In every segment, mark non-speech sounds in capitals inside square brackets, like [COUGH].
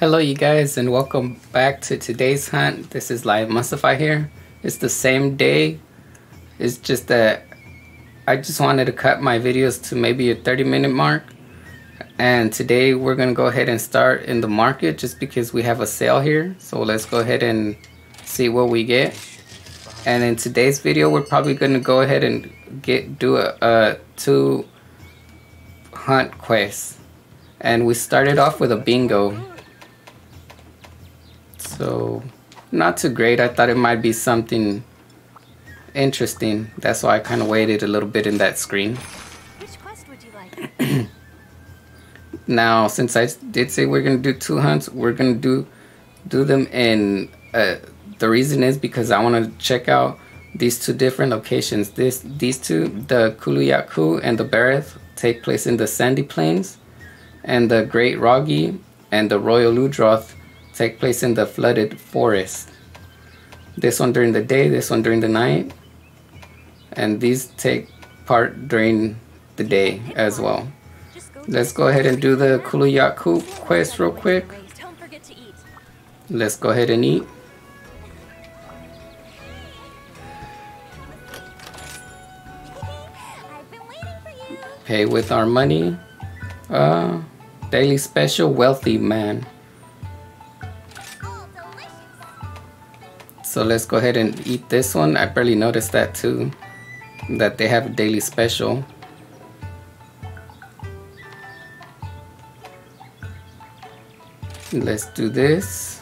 Hello you guys and welcome back to today's hunt. This is Lymasify here. It's the same day. It's just that I just wanted to cut my videos to maybe a 30 minute mark. And today we're going to go ahead and start in the market just because we have a sale here. So let's go ahead and see what we get. And in today's video we're probably going to go ahead and get do a, a two hunt quest. And we started off with a bingo so not too great. I thought it might be something interesting. That's why I kind of waited a little bit in that screen. Which quest would you like? [CLEARS THROAT] now, since I did say we're gonna do two hunts, we're gonna do do them in. Uh, the reason is because I want to check out these two different locations. This these two, the Kulu-Ya-Ku and the Barroth, take place in the Sandy Plains, and the Great Wroggi and the Royal Ludroth take place in the flooded forest. This one during the day, this one during the night. And these take part during the day as well. Let's go ahead and do the Kulu-Ya-Ku quest real quick. Let's go ahead and eat. Pay with our money. Uh, daily special wealthy man. So let's go ahead and eat this one. I barely noticed that too, that they have a daily special. Let's do this.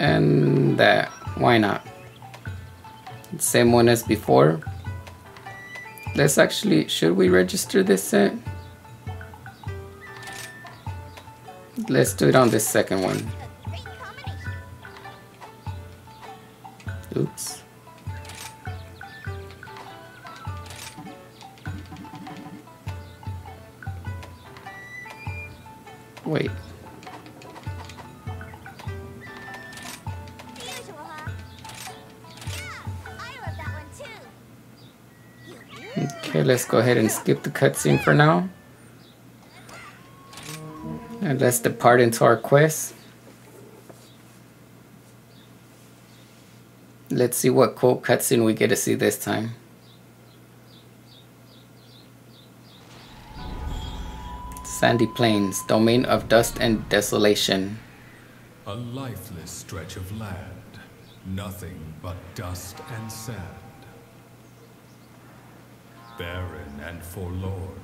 And that, why not? Same one as before. Let's actually, should we register this set? Let's do it on this second one. Oops. Wait. Okay, let's go ahead and skip the cutscene for now. And let's depart into our quest. Let's see what quote cutscene we get to see this time. Sandy Plains, domain of dust and desolation. A lifeless stretch of land, nothing but dust and sand. Barren and forlorn,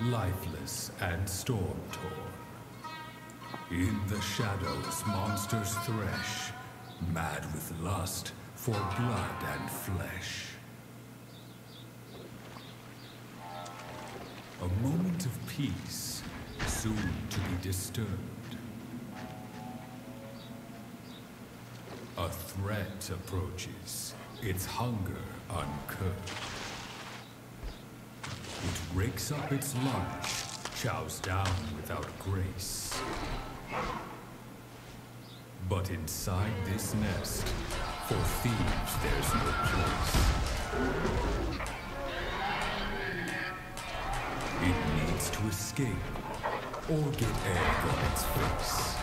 lifeless and storm-torn. In the shadows, monsters thresh, mad with lust for blood and flesh. A moment of peace, soon to be disturbed. A threat approaches, its hunger uncurbed. It rakes up its lunch, chows down without grace. But inside this nest, for thieves there's no place. It needs to escape, or get egg on its face.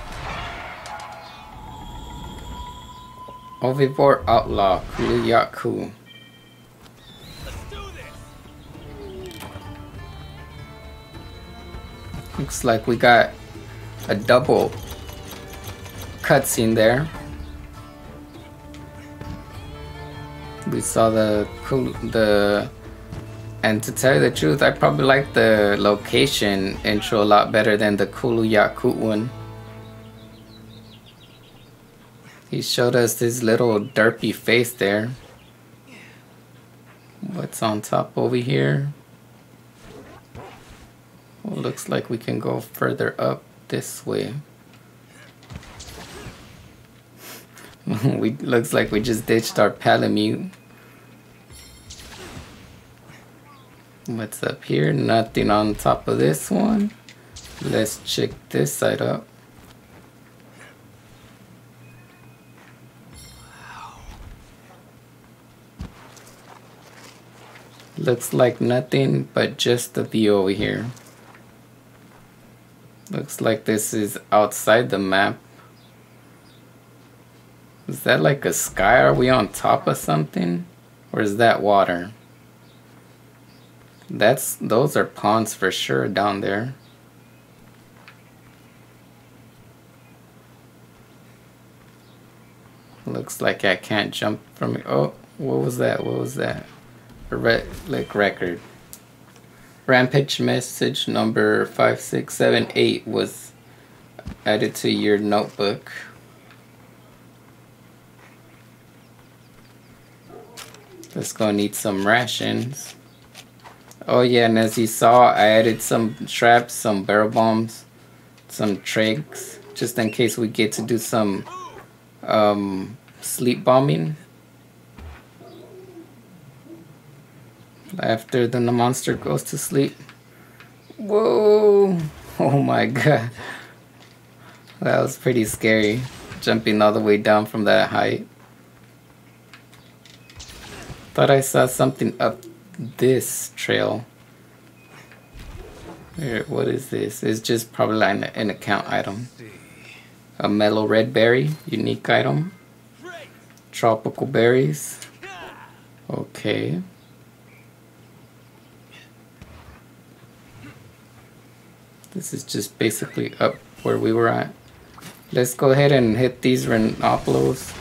Ovivore Outlaw, Kulu-Ya-Ku. Looks like we got a double cutscene there. We saw the cool the and to tell you the truth, I probably like the location intro a lot better than the Kulu-Ya-Ku one. He showed us this little derpy face there. What's on top over here? Well, looks like we can go further up this way. [LAUGHS] we looks like we just ditched our Palamute. What's up here? Nothing on top of this one. Let's check this side up. Looks like nothing but just the view over here. Looks like this is outside the map. Is that like a sky? Are we on top of something? Or is that water? That's those are ponds for sure down there. Looks like I can't jump from Oh, what was that? What was that? A red like record. Rampage message number 5678 was added to your notebook. Let's go need some rations. Oh yeah, and as you saw, I added some traps, some barrel bombs, some trigs, just in case we get to do some um, sleep bombing. After then the monster goes to sleep. Whoa! Oh my [LAUGHS] god. That was pretty scary. Jumping all the way down from that height. Thought I saw something up this trail. Here, what is this? It's just probably an, an account item. A mellow red berry, unique item. Tropical berries. Okay. This is just basically up where we were at. Let's go ahead and hit these Rhenoplos.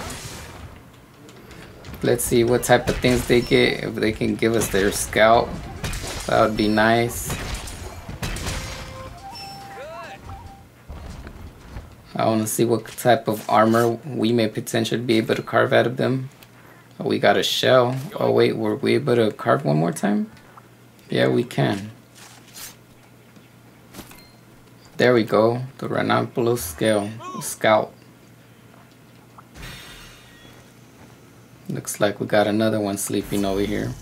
Let's see what type of things they get. If they can give us their scute, that would be nice. I want to see what type of armor we may potentially be able to carve out of them. Oh, we got a shell. Oh wait, were we able to carve one more time? Yeah, we can. There we go, the Rhenoplos scale scute. Looks like we got another one sleeping over here.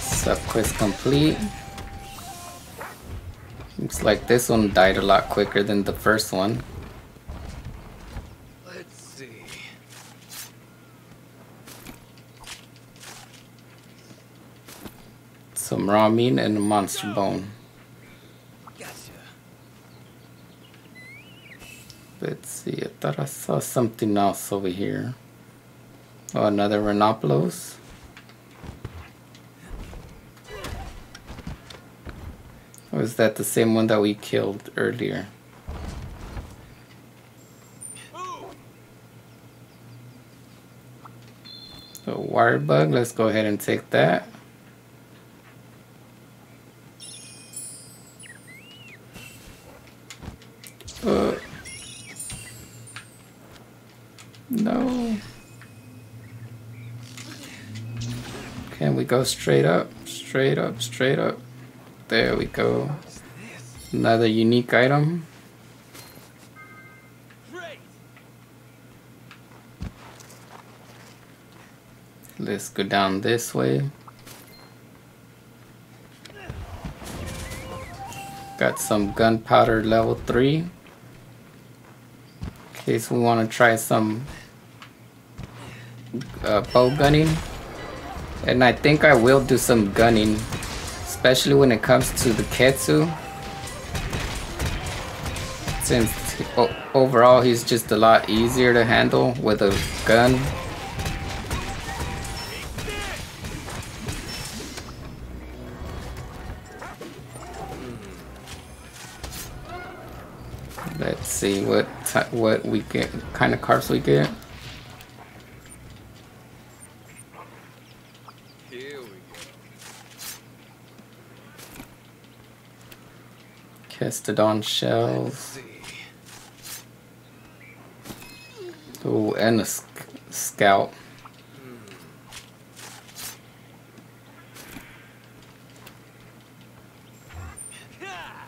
Sub quest complete. Looks like this one died a lot quicker than the first one. Some raw meat and a monster bone. Let's see, I thought I saw something else over here. Oh, another Rhenoplos. Or is that the same one that we killed earlier? The wire bug, let's go ahead and take that. Uh, no. Can we go straight up? Straight up, straight up. There we go. Another unique item. Let's go down this way. Got some gunpowder level 3 In case we want to try some uh, bow gunning. And I think I will do some gunning, especially when it comes to the Ketsu. Since overall he's just a lot easier to handle with a gun. Let's see what what we get, kind of cards we get. Here we go. Kestodon shells. Oh, and a sc scute.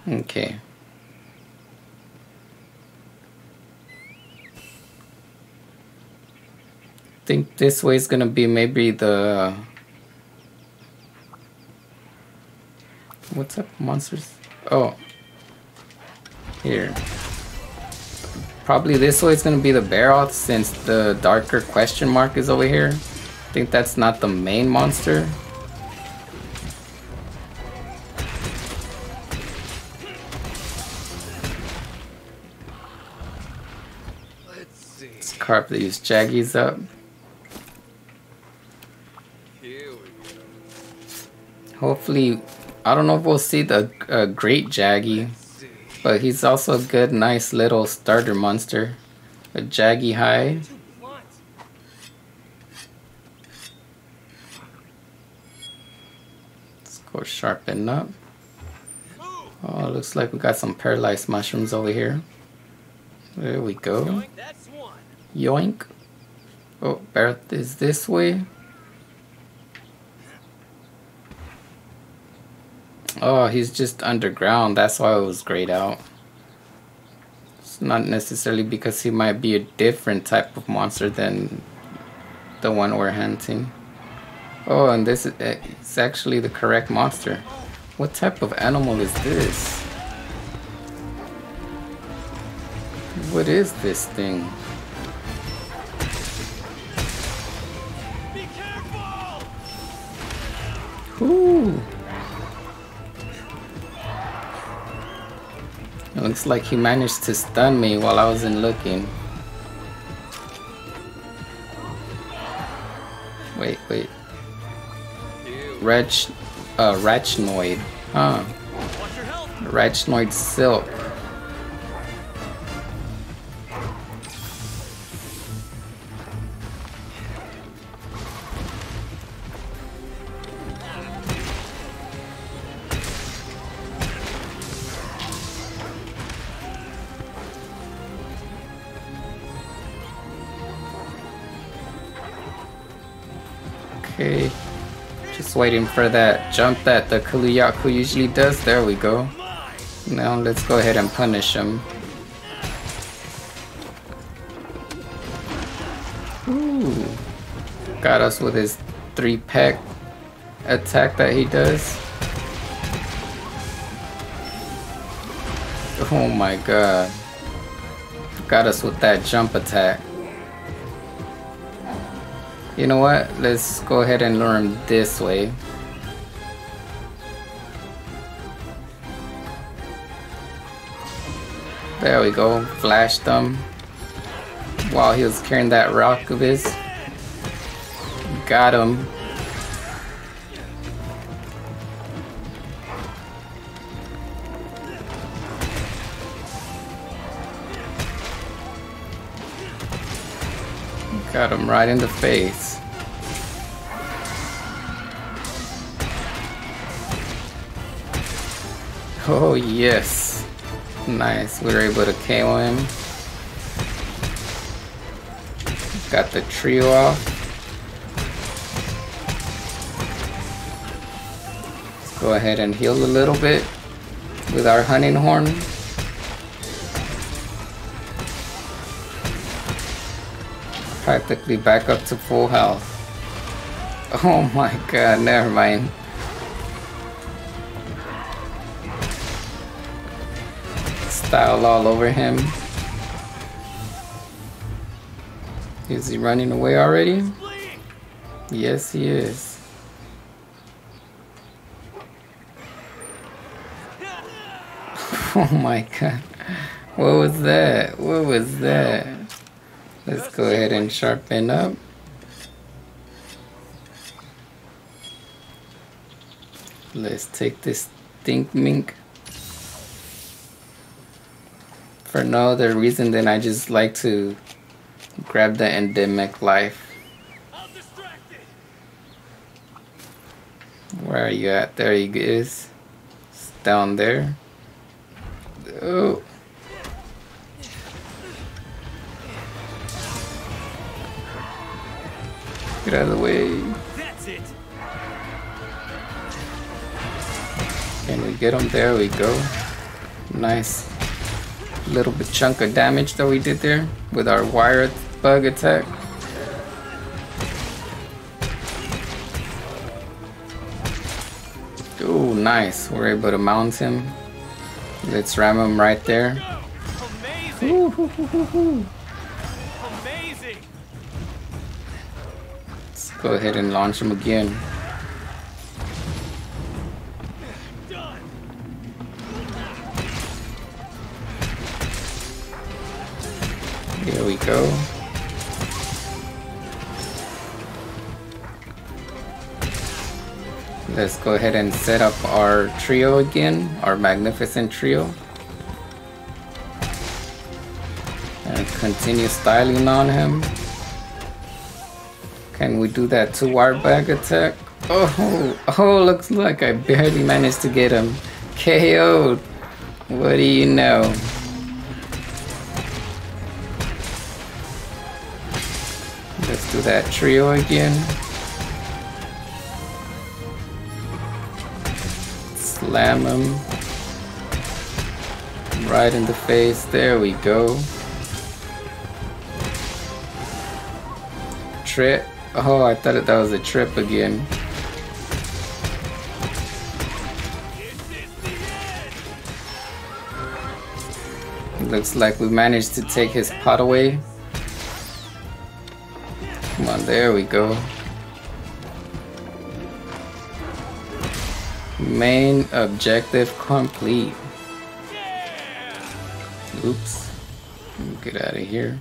Okay. think this way is gonna be maybe the what's up monsters oh here probably this way is gonna be the Barroth since the darker question mark is over here I think that's not the main monster. Let's see. Let's carve these jaggies up. Hopefully, I don't know if we'll see the uh, Great Jaggi. But he's also a good, nice little starter monster. A Jaggi High. Let's go sharpen up. Oh, looks like we got some paralyzed mushrooms over here. There we go. Yoink. Oh, Barroth is this way. Oh, he's just underground. That's why it was grayed out. It's not necessarily because he might be a different type of monster than the one we're hunting. Oh, and this is uh, it's actually the correct monster. What type of animal is this? What is this thing? Looks like he managed to stun me while I wasn't looking. Wait, wait. You. Retch, uh, Rachnoid. Huh. Watch your Silk. Waiting for that jump that the Kulu-Ya-Ku usually does. There we go. Now let's go ahead and punish him. Ooh. Got us with his three peck attack that he does. Oh my god. Got us with that jump attack. You know what? Let's go ahead and lure him this way. There we go. Flashed him while he was carrying that rock of his. Got him. Got him right in the face. Oh yes. Nice. We were able to KO him. Got the trio off. Let's go ahead and heal a little bit with our hunting horn. Practically back up to full health. Oh my god, never mind. Style all over him. Is he running away already? Yes, he is. [LAUGHS] Oh my god. What was that? What was that? Let's go ahead and sharpen up. Let's take this Stinkmink. For no other reason than I just like to grab the endemic life. Where are you at? There he is. It's down there. Oh. Get out of the way. That's it. Can we get him? There we go. Nice little bit chunk of damage that we did there with our wire bug attack. Ooh, nice. We're able to mount him. Let's ram him right there. Ooh, hoo, hoo, hoo, go ahead and launch him again. Here we go. Let's go ahead and set up our trio again, our magnificent trio. And continue styling on him. Can we do that two wire bug attack? Oh, oh, looks like I barely managed to get him. KO'd. What do you know? Let's do that trio again. Slam him. Right in the face. There we go. Trip. Oh, I thought that was a trip again. Looks like we managed to take his pot away. Come on, there we go. Main objective complete. Oops. Get out of here.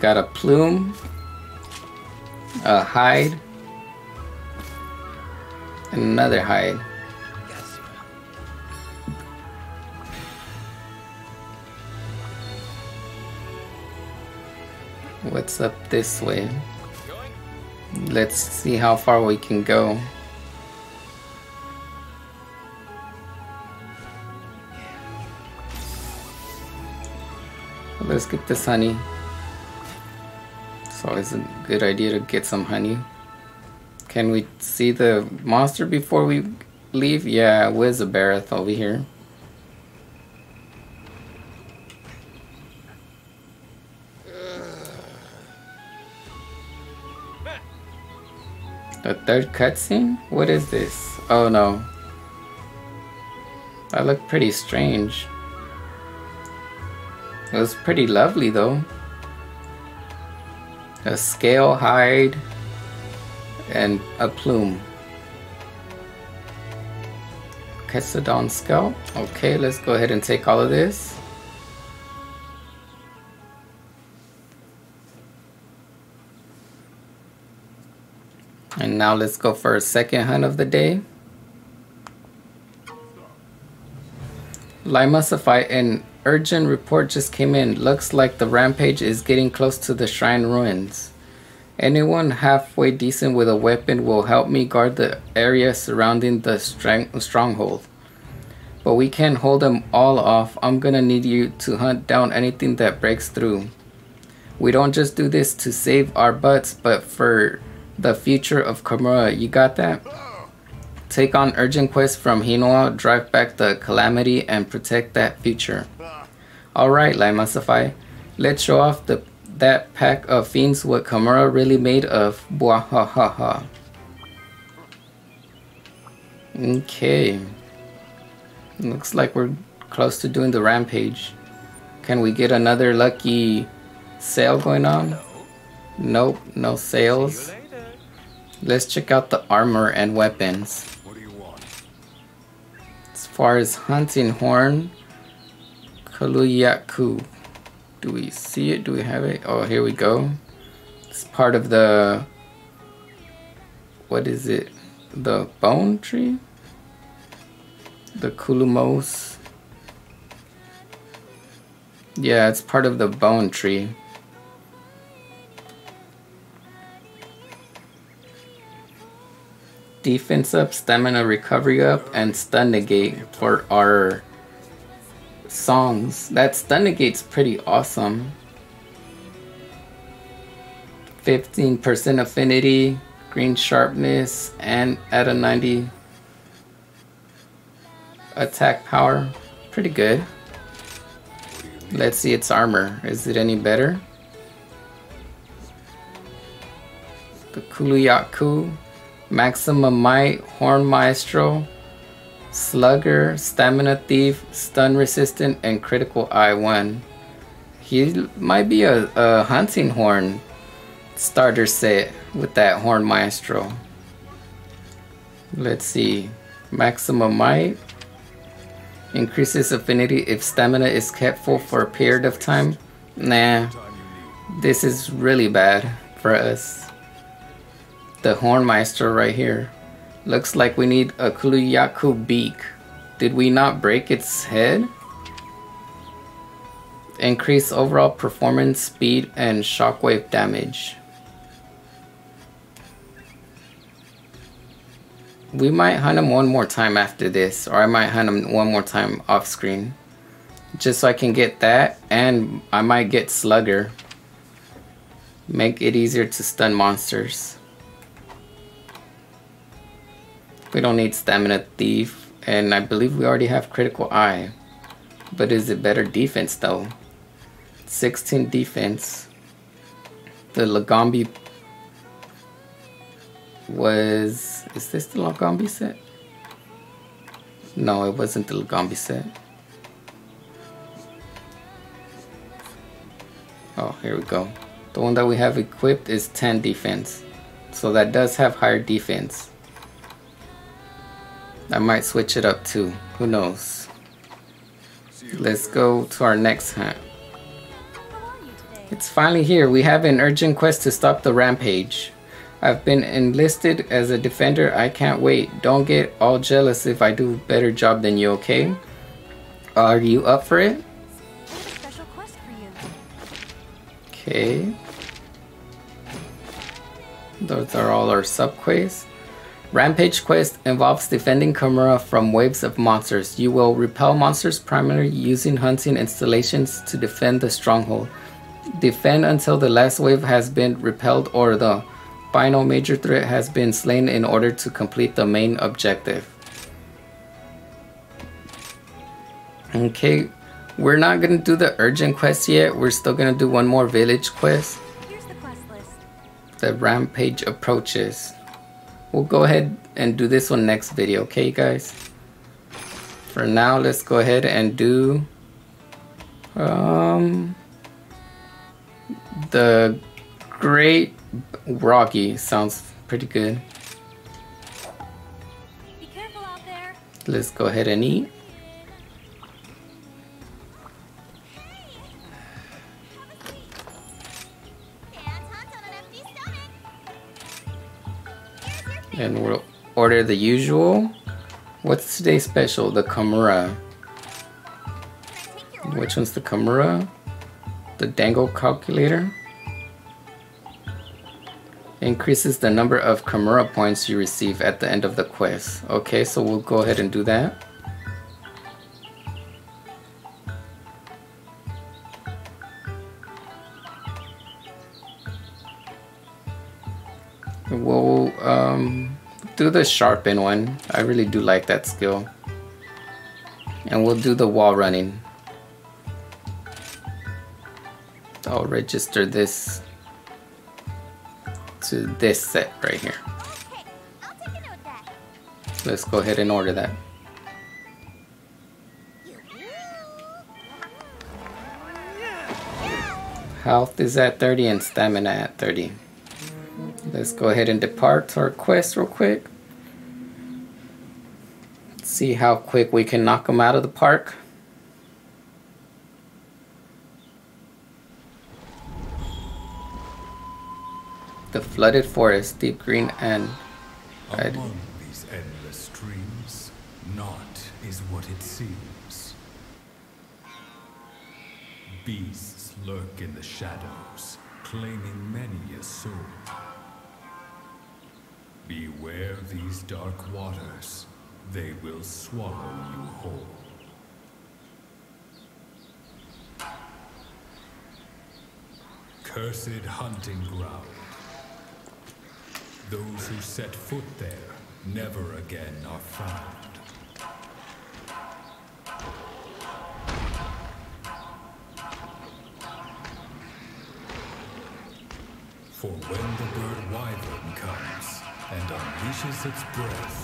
Got a plume, a hide, and another hide. What's up this way? Let's see how far we can go. Let's get this honey. It's always a good idea to get some honey. Can we see the monster before we leave? Yeah, where's the Wizabareth over here. The third cutscene? What is this? Oh no. That looked pretty strange. It was pretty lovely though. A scale hide and a plume. Kestodon scalp. Okay, let's go ahead and take all of this. And now let's go for a second hunt of the day. Lymasify, an urgent report just came in. Looks like the rampage is getting close to the shrine ruins. Anyone halfway decent with a weapon will help me guard the area surrounding the stronghold. But we can't hold them all off. I'm gonna need you to hunt down anything that breaks through. We don't just do this to save our butts, but for the future of Kamura. You got that? Take on urgent quest from Hinoa, drive back the calamity, and protect that future. Alright, Lymasify. Let's show off the that pack of fiends what Kamura really made of. Bwahahaha. Okay. Looks like we're close to doing the rampage. Can we get another lucky sale going on? Nope, no sales. Let's check out the armor and weapons. Far as hunting horn, Kulu-Ya-Ku. Do we see it? Do we have it? Oh, here we go. It's part of the. What is it? The bone tree? The Kulumos. Yeah, it's part of the bone tree. Defense up, stamina recovery up, and stun negate for our songs. That stun negate's pretty awesome. 15% affinity, green sharpness, and at a 90 attack power. Pretty good. Let's see its armor. Is it any better? The Kulu-Ya-Ku Maximum Might, Horn Maestro, Slugger, Stamina Thief, Stun Resistant, and Critical I1. He might be a, a hunting horn starter set with that Horn Maestro. Let's see. Maximum Might. Increases affinity if stamina is kept full for a period of time. Nah. This is really bad for us. The Horn Maestro right here. Looks like we need a Kulu-Ya-Ku beak. Did we not break its head? Increase overall performance, speed, and shockwave damage. We might hunt him one more time after this, or I might hunt him one more time off screen. Just so I can get that, and I might get Slugger. Make it easier to stun monsters. We don't need Stamina Thief, and I believe we already have Critical Eye. But is it better defense though? 16 defense. The Lagombi was... Is this the Lagombi set? No, it wasn't the Lagombi set. Oh, here we go. The one that we have equipped is 10 defense. So that does have higher defense. I might switch it up too. Who knows? Let's go to our next hunt. It's finally here. We have an urgent quest to stop the rampage. I've been enlisted as a defender. I can't wait. Don't get all jealous if I do a better job than you, okay? Are you up for it? Okay. Those are all our sub-quests. Rampage quest involves defending Kamura from waves of monsters. You will repel monsters primarily using hunting installations to defend the stronghold. Defend until the last wave has been repelled or the final major threat has been slain in order to complete the main objective. Okay, we're not gonna do the urgent quest yet. We're still gonna do one more village quest. Here's the quest list. The rampage approaches. We'll go ahead and do this one next video, okay guys? For now, let's go ahead and do um, the Great Wroggi sounds pretty good. Be careful out there. Let's go ahead and eat. And we'll order the usual. What's today's special? The Kamura. Which one's the Kamura? The Dango calculator. Increases the number of Kamura points you receive at the end of the quest. Okay, so we'll go ahead and do that. Do the sharpen one. I really do like that skill. And we'll do the wall running. I'll register this to this set right here. Let's go ahead and order that. Health is at 30 and stamina at 30. Let's go ahead and depart our quest real quick. See how quick we can knock them out of the park. The flooded forest, deep green and red. Among these endless streams, naught is what it seems. Beasts lurk in the shadows, claiming many a soul. Beware these dark waters, they will swallow you whole. Cursed hunting ground. Those who set foot there never again are found. Unleashes its breath,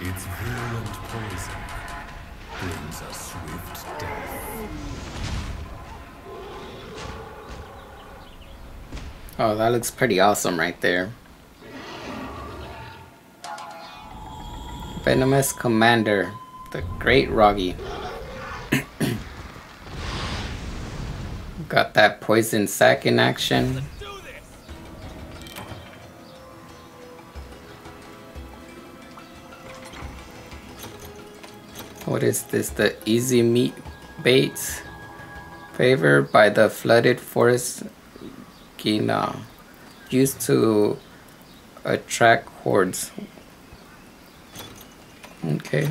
Its virulent poison brings a swift death. Oh, that looks pretty awesome right there. Venomous Commander, the Great Wroggi. [CLEARS THROAT] Got that poison sac in action. What is this? The easy meat baits? Favored by the flooded forest Gina. Used to attract hordes. Okay.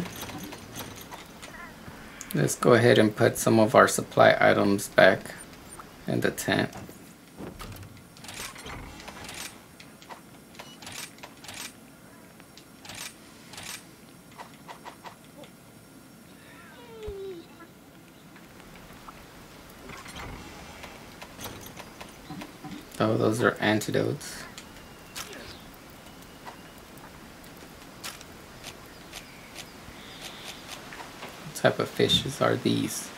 Let's go ahead and put some of our supply items back in the tent. Those are antidotes. What type of fishes are these?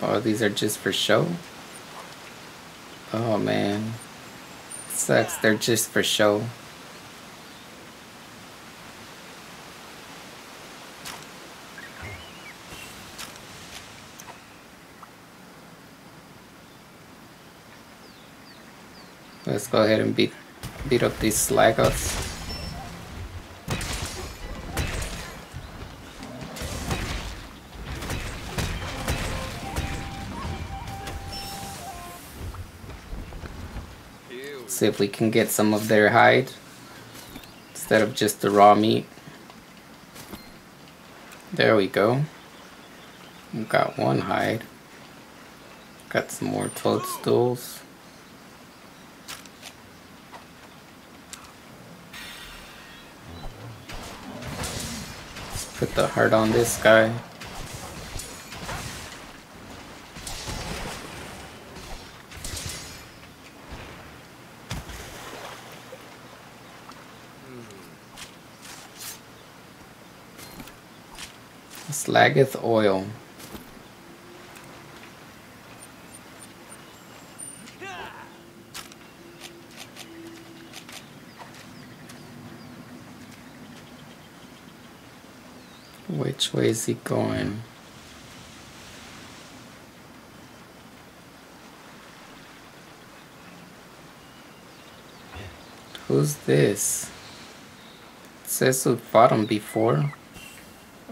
Oh, these are just for show? Oh man. Sucks, they're just for show. Let's go ahead and beat beat up these slagos. See if we can get some of their hide instead of just the raw meat. There we go. We got one hide. Got some more toadstools. Put the heart on this guy. Slagtoth oil. Which way is he going? Who's this? It says fought him before.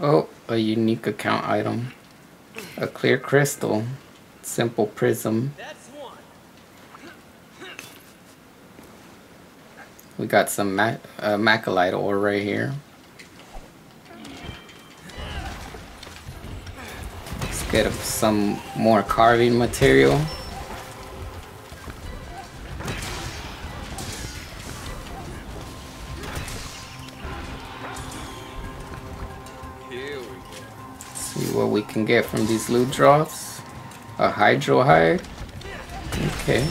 Oh, a unique account item. A clear crystal. Simple prism. We got some ma uh, machalite ore right here. Let's get some more carving material. See what we can get from these loot drops. A hydro hide. Okay.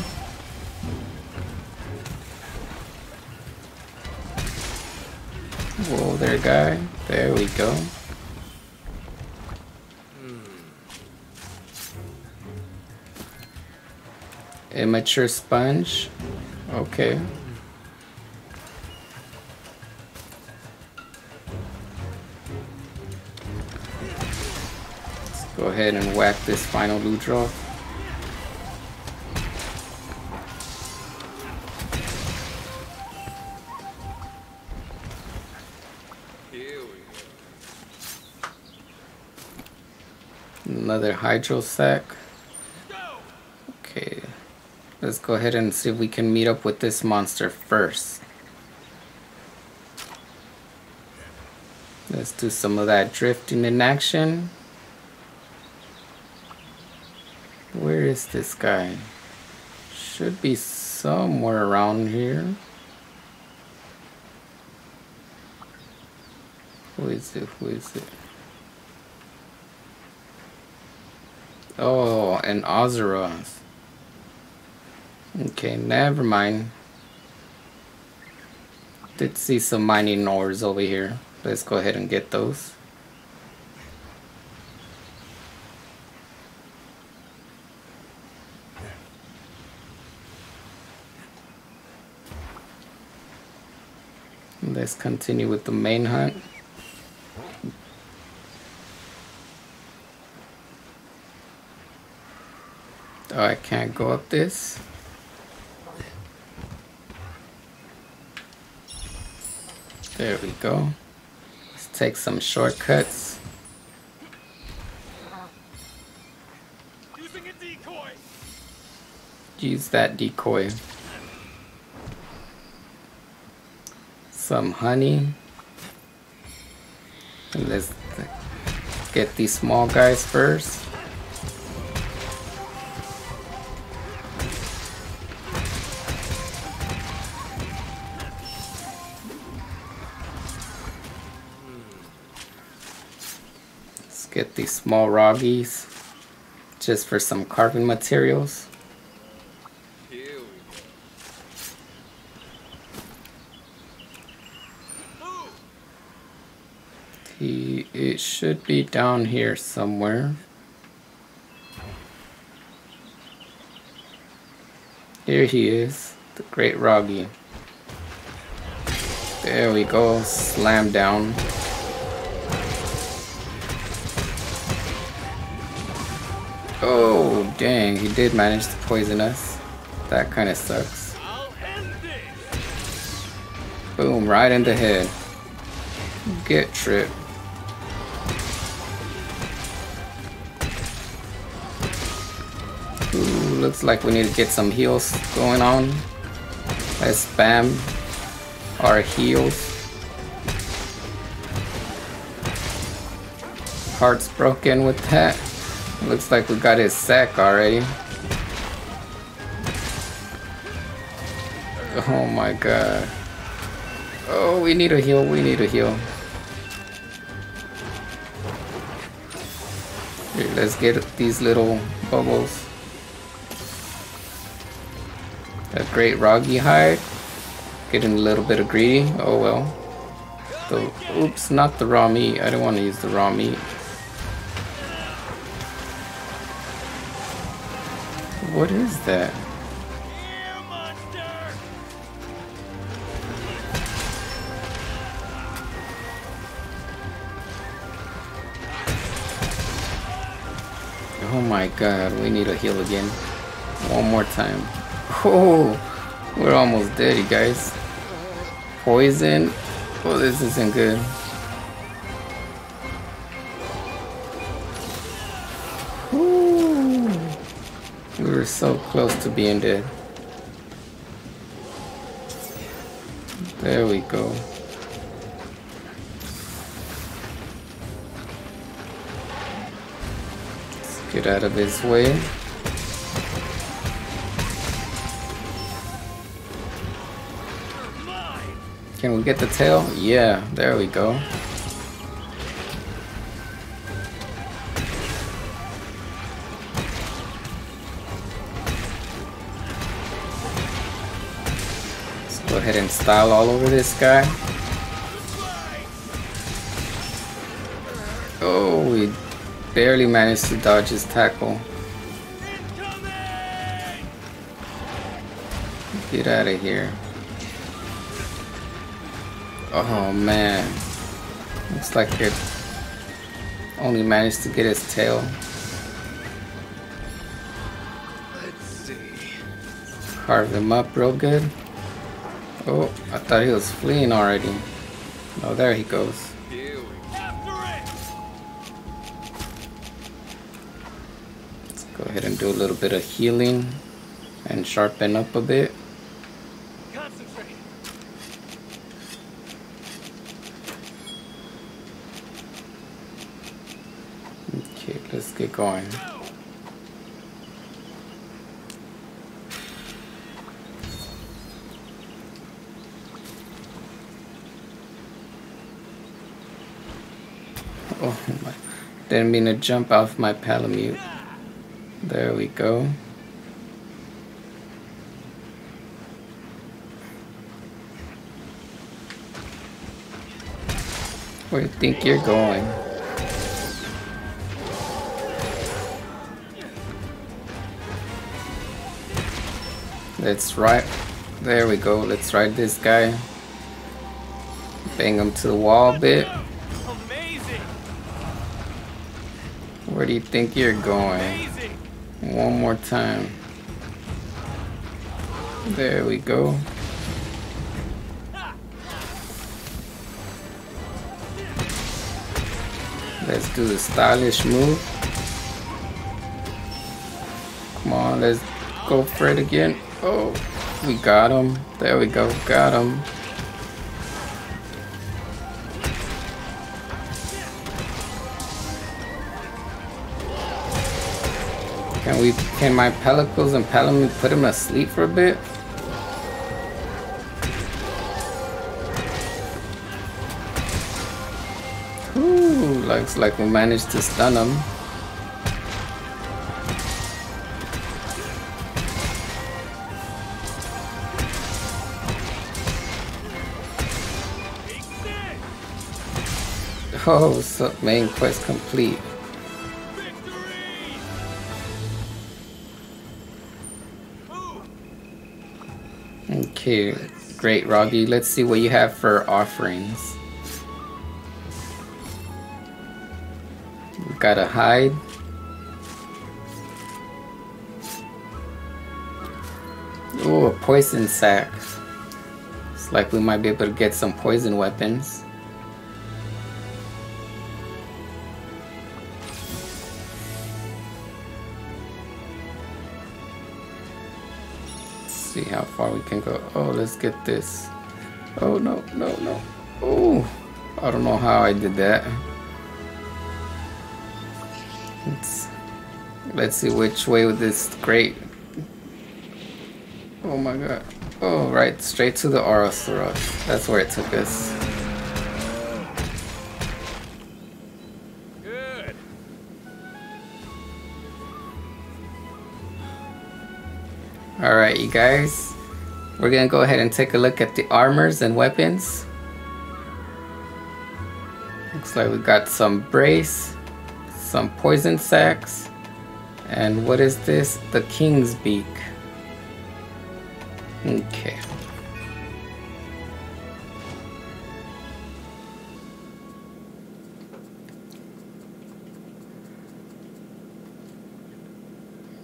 Whoa there, guy. There we go. Immature sponge. Okay. Let's go ahead and whack this final loot drop. Another hydro sack. Okay. Let's go ahead and see if we can meet up with this monster first. Let's do some of that drifting in action. Where is this guy? Should be somewhere around here. Who is it? Who is it? Oh, an Ozeros. Okay, never mind. did see some mining ores over here. Let's go ahead and get those. Let's continue with the main hunt. Oh, I can't go up this. There we go. Let's take some shortcuts. Using a decoy. Use that decoy. Some honey. And let's get these small guys first. Get these small Wroggies just for some carving materials. He it should be down here somewhere. Here he is, the great Wroggi. There we go, slam down. Oh, dang, he did manage to poison us. That kind of sucks. I'll end this. Boom, right in the head. Get tripped. Ooh, looks like we need to get some heals going on. Let's spam our heals. Heart's broken with that. Looks like we got his sack already. Oh my god. Oh, we need a heal, we need a heal. Here, let's get these little bubbles. A great Wroggi hide. Getting a little bit of greedy. Oh well. The, oops, not the raw meat. I don't want to use the raw meat. What is that? Oh my god, we need a heal again. One more time. Oh, we're almost dead, you guys. Poison. Oh, this isn't good. Were so close to being dead. There we go. Let's get out of his way. Can we get the tail? Yeah, there we go. Ahead and style all over this guy. Oh, we barely managed to dodge his tackle. Get out of here. Oh man. Looks like it only managed to get his tail. Let's see. Carve him up real good. Oh, I thought he was fleeing already. Oh, there he goes. Go. Let's go ahead and do a little bit of healing and sharpen up a bit. Okay, let's get going. Didn't mean to jump off my palamute. There we go. Where do you think you're going? Let's ride. There we go. Let's ride this guy. Bang him to the wall a bit. Do you think you're going? One more time. There we go. Let's do the stylish move. Come on, let's go for it again. Oh, we got him. There we go, got him. Can we, can my Palicoes and pelham put him asleep for a bit? Ooh, looks like we managed to stun him. Oh, so main quest complete. Great, Wroggi. Let's see what you have for offerings. We got a hide. Oh, a poison sack. It's like we might be able to get some poison weapons. Far we can go. Oh, let's get this. Oh, no, no, no. Oh, I don't know how I did that. Let's, let's see which way with this great. Oh my god. Oh, right, straight to the Orosaurus. That's where it took us. good. Alright, you guys. We're gonna go ahead and take a look at the armors and weapons. Looks like we got some brace, some poison sacks, and what is this? The king's beak. Okay.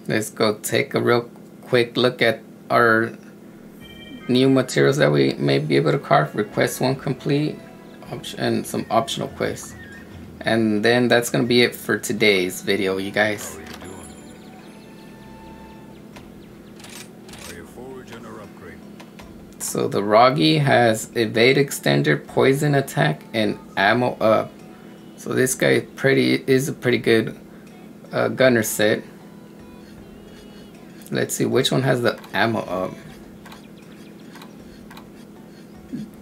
Let's go take a real quick look at our new materials that we may be able to carve. Request one complete, and some optional quests. And then that's gonna be it for today's video, you guys. So the Wroggi has evade extender, poison attack, and ammo up. So this guy pretty is a pretty good uh, gunner set. Let's see which one has the ammo up.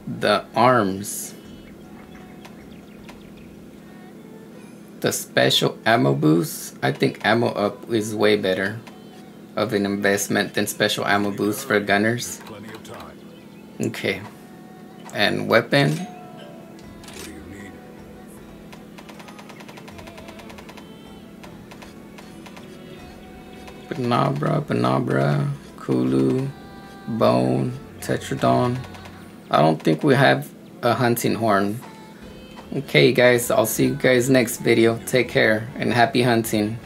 The arms. The special ammo boost. I think ammo up is way better of an investment than special ammo boost for gunners. Okay. And weapon. Banabra, Banabra, Kulu, Bone, Tetradon. I don't think we have a hunting horn. Okay guys, I'll see you guys next video. Take care and happy hunting.